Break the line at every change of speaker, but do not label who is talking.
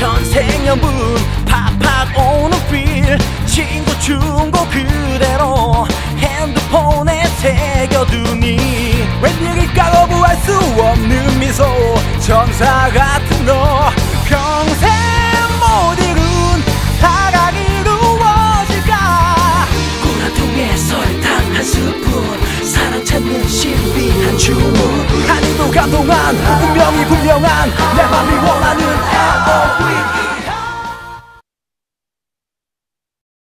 천생연분 팍팍 남겨두니 웬일일까 거부할 수 없는 미소. 천사 같은 너 평생 못 이룬 사랑이 이루어질까? 꼬라통에 설탕 한 스푼 사랑 찾는 신비한 주문 한이도 감동한 운명이 분명한 내 맘이 원